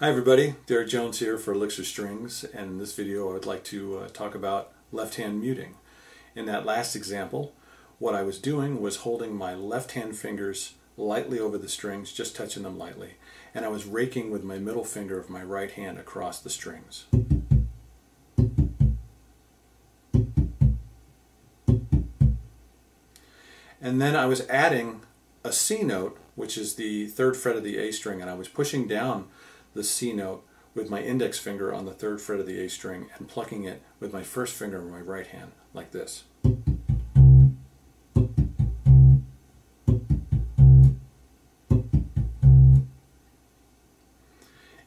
Hi everybody, Derek Jones here for Elixir Strings and in this video I would like to uh, talk about left hand muting. In that last example what I was doing was holding my left hand fingers lightly over the strings, just touching them lightly, and I was raking with my middle finger of my right hand across the strings. And then I was adding a C note, which is the third fret of the A string, and I was pushing down the C note with my index finger on the third fret of the A string and plucking it with my first finger of my right hand, like this.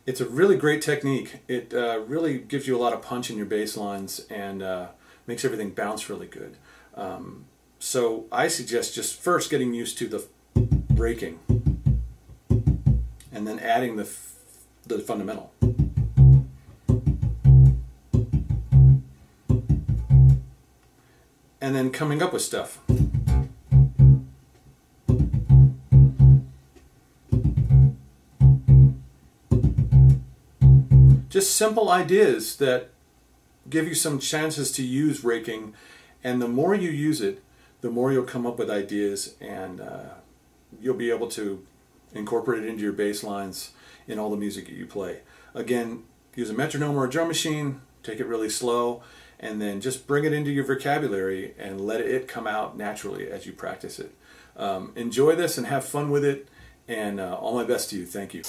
It's a really great technique. It uh, really gives you a lot of punch in your bass lines and uh, makes everything bounce really good. Um, so I suggest just first getting used to the raking and then adding the, the fundamental. And then coming up with stuff. Just simple ideas that give you some chances to use raking and the more you use it, the more you'll come up with ideas and uh, you'll be able to incorporate it into your bass lines in all the music that you play. Again, use a metronome or a drum machine, take it really slow, and then just bring it into your vocabulary and let it come out naturally as you practice it. Um, enjoy this and have fun with it, and uh, all my best to you. Thank you.